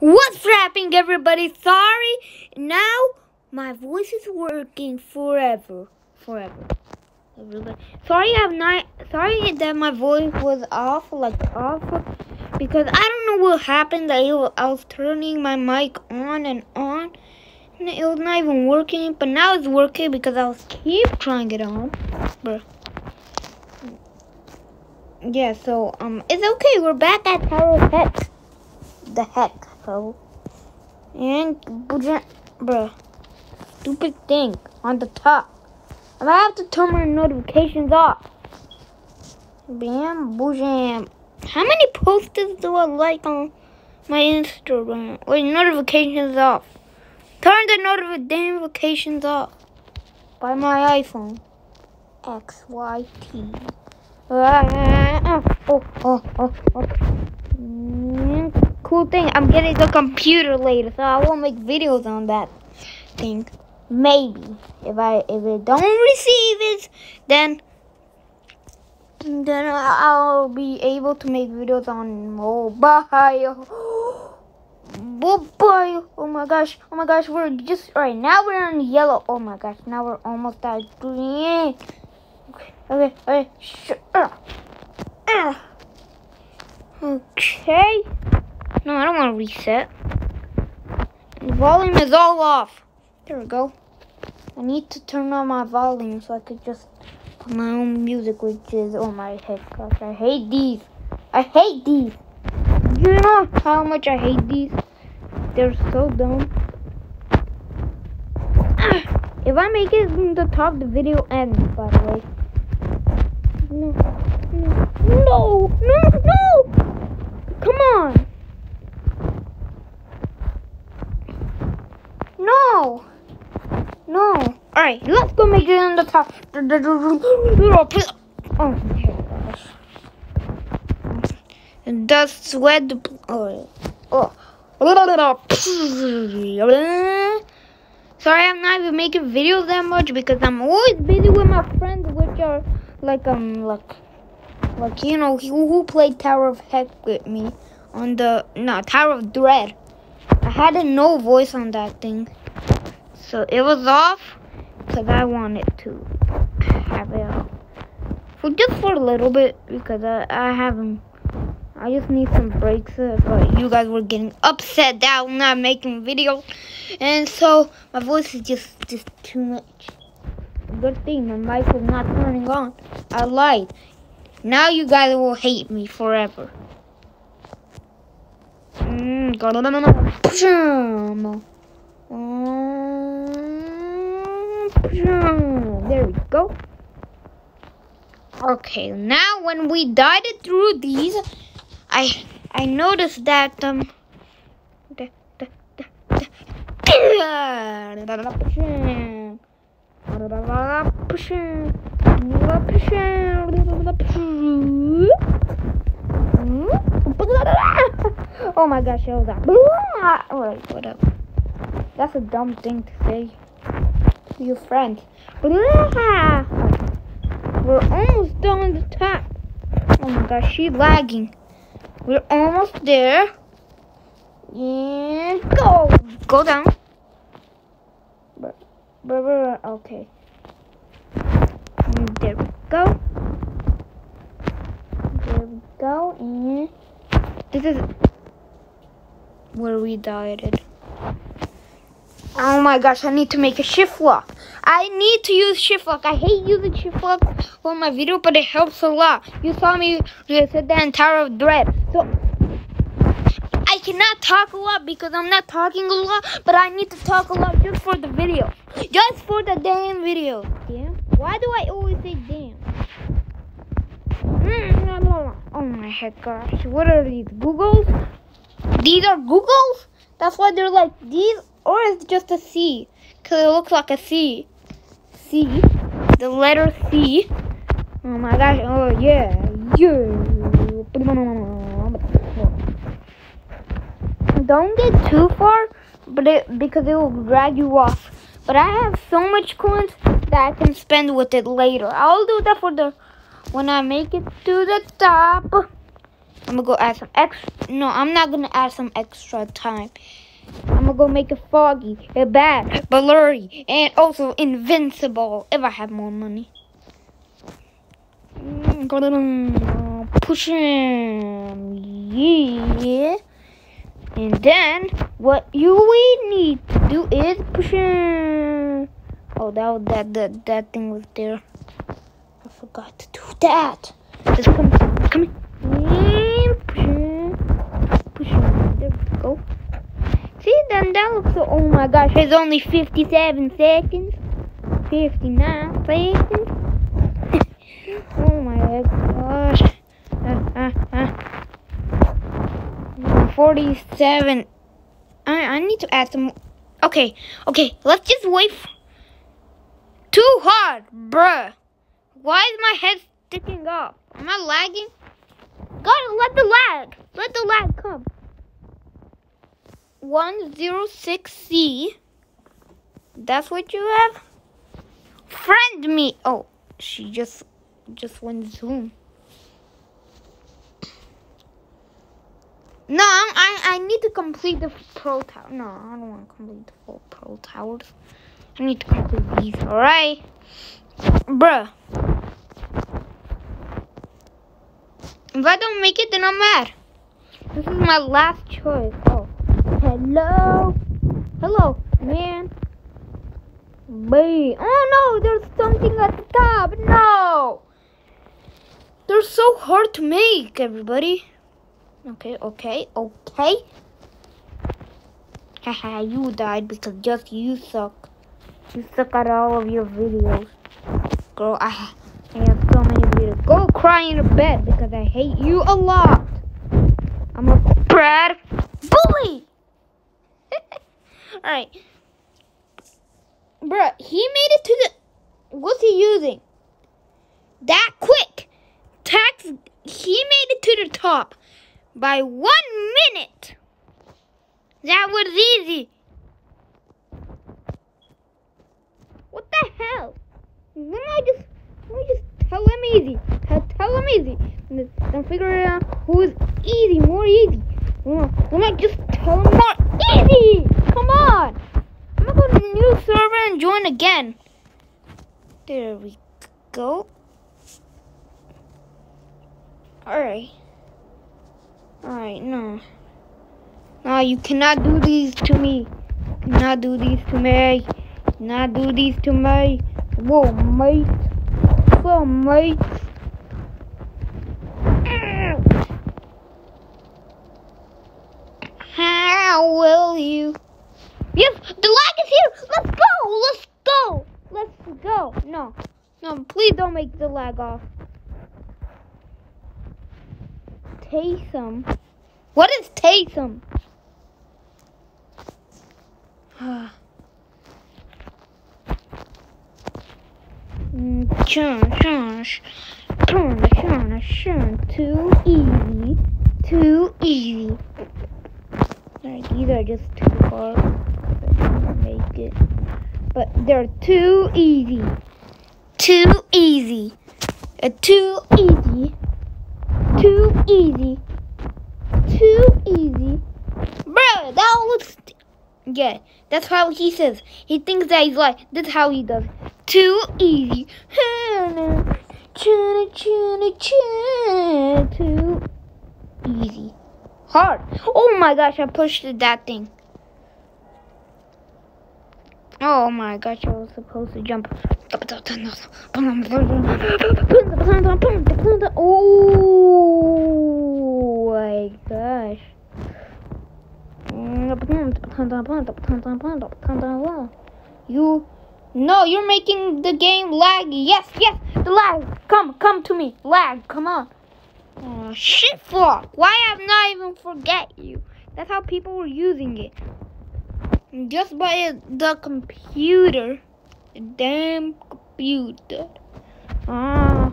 What's happening, everybody? Sorry. Now my voice is working forever, forever. Everybody. Sorry, I'm not. Sorry that my voice was off, like off, because I don't know what happened. I was, turning my mic on and on, and it was not even working. But now it's working because I was keep trying it on, but. Yeah, so um, it's okay. We're back at Tower Heck. The heck, so. And bruh, stupid thing on the top. I have to turn my notifications off. Bam, boojam. How many posters do I like on my Instagram? Wait, notifications off. Turn the notifications off by my iPhone. X Y T. Oh, oh, oh, oh. Mm, Cool thing, I'm getting the computer later, so I won't make videos on that thing. Maybe. If I if it don't receive it, then then I'll be able to make videos on mobile. Mobile. Oh my gosh. Oh my gosh. We're just right now. We're in yellow. Oh my gosh. Now we're almost at green. Okay, okay, sure. Uh, okay. No, I don't want to reset. The volume is all off. There we go. I need to turn on my volume so I could just put my own music, which is, oh my head, gosh, I hate these. I hate these. You know how much I hate these? They're so dumb. If I make it in the top, the video ends, by the way. No, no, no, no, no! Come on! No! No! Alright, let's go make it in the top. Oh my gosh. Does sweat. Oh. oh. Sorry, I'm not even making videos that much because I'm always busy with my friends, which are like um like like you know who, who played Tower of Heck with me on the no Tower of Dread. I had a no voice on that thing, so it was off because I wanted to have it off for just for a little bit because I I haven't. I just need some breaks, uh, but you guys were getting upset that I'm not making videos, and so my voice is just just too much. Good thing my mic was not turning on. I lied. Now you guys will hate me forever. Mm, there we go. Okay, now when we it through these, I I noticed that um. Oh my gosh, it was that. Whatever. That's a dumb thing to say to your friend. We're almost done the top. Oh my gosh, she's lagging. We're almost there. And go! Go down. Okay. There we go. There we go. And this is where we dieted. Oh my gosh, I need to make a shift lock. I need to use shift lock. I hate using shift lock for my video, but it helps a lot. You saw me said that entire Dread. So I cannot talk a lot because I'm not talking a lot, but I need to talk a lot just for the video. Just for the damn video. Damn. Why do I always say damn? Oh my heck gosh. What are these? Googles? These are Googles? That's why they're like these or is it just a C? Because it looks like a C. C. The letter C. Oh my gosh. Oh yeah. Yeah. Don't get too far, but it because it will drag you off. But I have so much coins that I can spend with it later. I'll do that for the when I make it to the top. I'm gonna go add some extra. No, I'm not gonna add some extra time. I'm gonna go make it foggy, and bad, blurry, and also invincible if I have more money. Mm, push him, yeah. And then what you we need to do is push him. Oh, that that that that thing was there. I forgot to do that. Just come, come in. Push him, push him. There we go. See, that looks so. Oh my gosh, it's only 57 seconds. 59 seconds. oh my gosh. Uh, uh, uh. 47. I, I need to add some. Okay, okay, let's just wait. Too hard, bruh. Why is my head sticking up? Am I lagging? Gotta let the lag. Let the lag come. 106C. That's what you have? Friend me. Oh, she just just went zoom. No, I I need to complete the pro tower. No, I don't want to complete the full pro towers. I need to complete these. All right, bruh. If I don't make it, then I'm mad. This is my last choice. Hello? Hello, man. B. Oh no, there's something at the top. No! They're so hard to make, everybody. Okay, okay, okay. Haha, you died because just you suck. You suck at all of your videos. Girl, I, I have so many videos. Go cry in your bed because I hate you a lot. I'm a bad bully. Alright. Bruh, he made it to the... What's he using? That quick. Tax... He made it to the top by one minute. That was easy. What the hell? Let me just... Let me just tell him easy. Tell, tell him easy. Then figure out who's easy, more easy. Let me just tell him more easy. Come on. I'm gonna go to the new join again. There we go. Alright. Alright, no. No, you cannot do these to me. You cannot do these to me. Not do these to me. Whoa, mate. Whoa, mate. How will you? Yes, the lag is here. Let's go. Let's go. Let's go. No, no, please don't make the lag off. Taysom. What is Taysom? Too easy, too easy. Alright, these are just too hard. Make it. But they're too easy. Too easy. Uh, too easy. Too easy. Too easy. Bro, that looks... Yeah, that's how he says. He thinks that he's like, that's how he does. Too easy. Too easy hard. Oh my gosh, I pushed that thing. Oh my gosh, I was supposed to jump. Oh my gosh. You, no, you're making the game lag. Yes, yes, the lag. Come, come to me. Lag, come on. Oh, shift lock. Why have not even forget you? That's how people were using it. Just by the computer. The damn computer. Ah,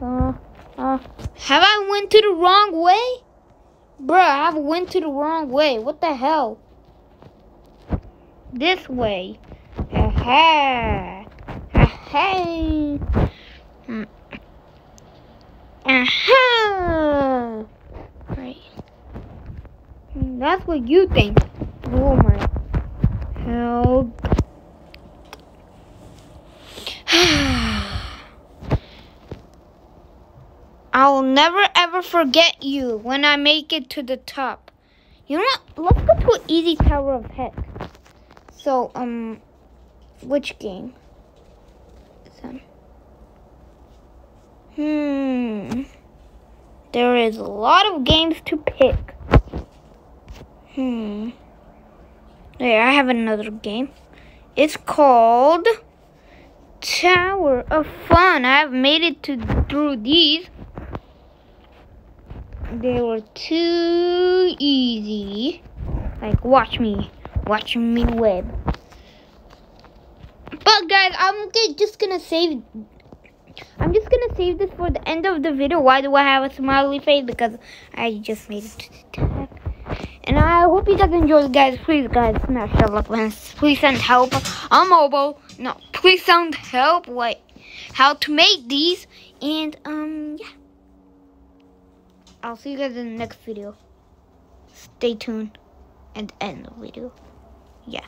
ah, ah. Have I went to the wrong way? Bruh, I have went to the wrong way. What the hell? This way. Aha. Aha. Hmm. Aha! That's what you think. Oh my. Help. I'll never forget you when I make it to the top. You know what? Let's go to easy tower of heck. So, um, which game? Hmm. There is a lot of games to pick. Hmm. There, I have another game. It's called Tower of Fun. I've made it to through these. They were too easy. Like, watch me. Watch me web. But guys, I'm just gonna save I'm just gonna save this for the end of the video. Why do I have a smiley face? Because I just made it. And I hope you guys enjoyed, guys. Please, guys, smash the like button. Please send help on mobile. No, please send help, like how to make these. And um, yeah. I'll see you guys in the next video. Stay tuned and end the video. Yeah.